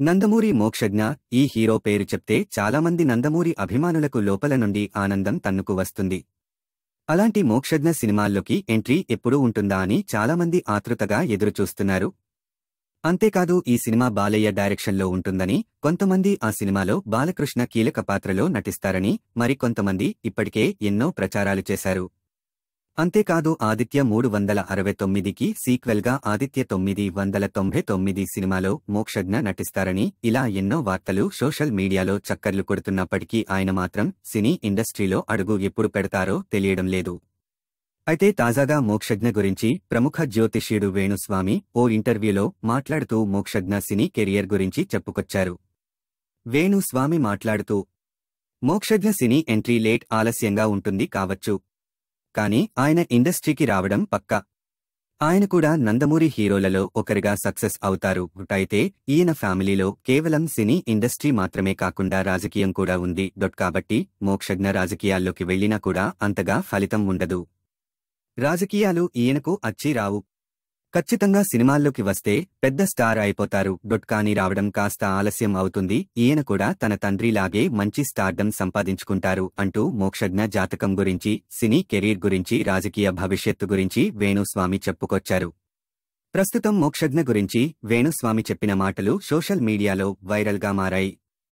నందమూరి మోక్షజ్ఞ ఈ హీరో పేరు చెప్తే చాలామంది నందమూరి అభిమానులకు లోపల నుండి ఆనందం తన్నుకు వస్తుంది. అలాంటి మోక్షజ్ఞ సినిమాల్లోకి ఎంట్రీ ఎప్పుడు ఉంటుందా అని చాలామంది ఆతృతగా ఎదురుచూస్తున్నారు. అంతేకాదు ఈ సినిమా బాలయ్య డైరెక్షన్లో ఉంటుందని కొంతమంది ఆ సినిమాలో బాలకృష్ణ కీలక పాత్రలో నటిస్తారని మరికొంతమంది ఇప్పటికే ఎన్నో ప్రచారాలు చేశారు. అంతేకాదు ఆదిత్య మూడు వందల అరవై తొమ్మిదికి సీక్వెల్గా ఆదిత్య తొమ్మిది వందల తొంభై తొమ్మిది సినిమాలో మోక్షజ్ఞ నటిస్తారని ఇలా ఎన్నో వార్తలు సోషల్ మీడియాలో చక్కర్లు కొడుతున్నప్పటికీ ఆయన మాత్రం సినీ ఇండస్ట్రీలో అడుగు ఎప్పుడు పెడతారో తెలియడం లేదు. అయితే తాజాగా మోక్షజ్ఞ గురించి ప్రముఖ జ్యోతిష్యుడు వేణుస్వామి ఓ ఇంటర్వ్యూలో మాట్లాడుతూ మోక్షజ్ఞ సినీ కెరియర్ గురించి చెప్పుకొచ్చారు. వేణుస్వామి మాట్లాడుతూ మోక్షజ్ఞ సినీ ఎంట్రీ లేట్ ఆలస్యంగా ఉంటుంది కావచ్చు. కానీ ఆయన ఇండస్ట్రీకి రావడం పక్కా. ఆయన కూడా నందమూరి హీరోలలో ఒకరిగా సక్సెస్ అవుతారు. అయితే ఈయన ఫ్యామిలీలో కేవలం సినీ ఇండస్ట్రీ మాత్రమే కాకుండా రాజకీయం కూడా ఉంది. డొట్ కాబట్టి మోక్షజ్ఞ రాజకీయాల్లోకి వెళ్ళినా కూడా అంతగా ఫలితం ఉండదు. రాజకీయాలు ఈయనకు అచ్చి రావు ఖచ్చితంగా సినిమాల్లోకి వస్తే పెద్ద స్టార్ అయిపోతారు. డొట్ కానీ రావడం కాస్త ఆలస్యం అవుతుంది. ఈయన కూడా తన తండ్రిలాగే మంచి స్టార్డం సంపాదించుకుంటారు అంటూ మోక్షజ్ఞ జాతకం గురించి సినీ కెరీర్ గురించి రాజకీయ భవిష్యత్తు గురించి వేణుస్వామి చెప్పుకొచ్చారు. ప్రస్తుతం మోక్షజ్ఞ గురించి వేణుస్వామి చెప్పిన మాటలు సోషల్ మీడియాలో వైరల్గా మారాయి.